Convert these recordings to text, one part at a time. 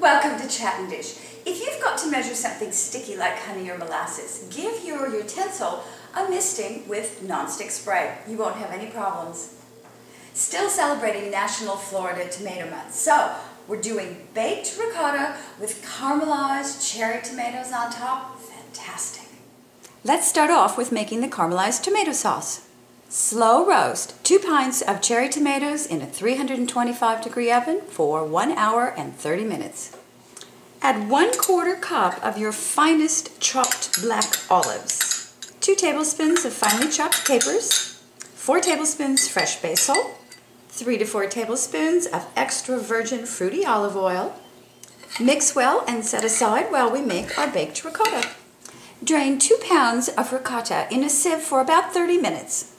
Welcome to Chat and Dish. If you've got to measure something sticky like honey or molasses, give your utensil a misting with nonstick spray. You won't have any problems. Still celebrating National Florida Tomato Month. So, we're doing baked ricotta with caramelized cherry tomatoes on top. Fantastic. Let's start off with making the caramelized tomato sauce. Slow roast 2 pints of cherry tomatoes in a 325 degree oven for 1 hour and 30 minutes. Add 1 quarter cup of your finest chopped black olives, 2 tablespoons of finely chopped capers, 4 tablespoons fresh basil, 3 to 4 tablespoons of extra virgin fruity olive oil. Mix well and set aside while we make our baked ricotta. Drain 2 pounds of ricotta in a sieve for about 30 minutes.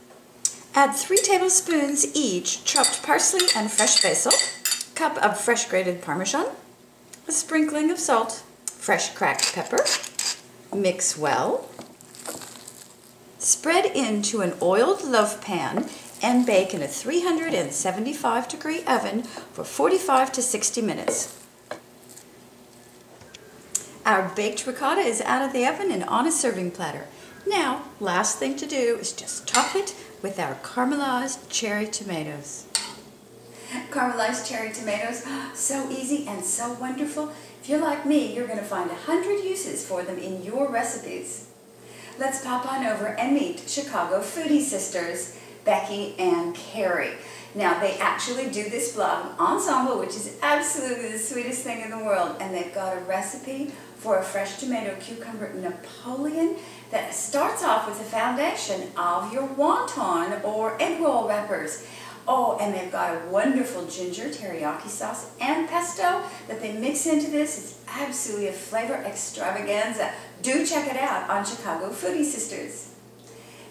Add 3 tablespoons each chopped parsley and fresh basil, cup of fresh grated parmesan, a sprinkling of salt, fresh cracked pepper. Mix well. Spread into an oiled loaf pan and bake in a 375 degree oven for 45 to 60 minutes. Our baked ricotta is out of the oven and on a serving platter. Now, last thing to do is just top it with our caramelized cherry tomatoes. Caramelized cherry tomatoes, so easy and so wonderful. If you're like me, you're going to find a hundred uses for them in your recipes. Let's pop on over and meet Chicago Foodie Sisters, Becky and Carrie. Now, they actually do this blog, Ensemble, which is absolutely the sweetest thing in the world, and they've got a recipe for a fresh tomato cucumber Napoleon that starts off with the foundation of your wonton or egg roll wrappers. Oh, and they've got a wonderful ginger teriyaki sauce and pesto that they mix into this. It's absolutely a flavor extravaganza. Do check it out on Chicago Foodie Sisters.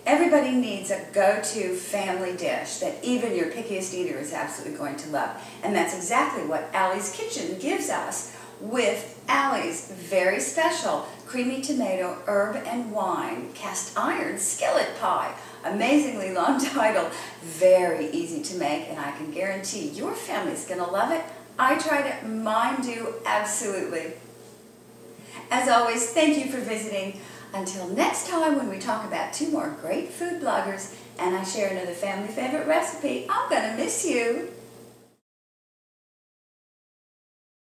Everybody needs a go-to family dish that even your pickiest eater is absolutely going to love. And that's exactly what Allie's Kitchen gives us with Allie's very special creamy tomato, herb and wine, cast iron skillet pie. Amazingly long title, very easy to make, and I can guarantee your family's going to love it. I tried it, mine do absolutely. As always, thank you for visiting. Until next time when we talk about two more great food bloggers and I share another family favorite recipe, I'm going to miss you.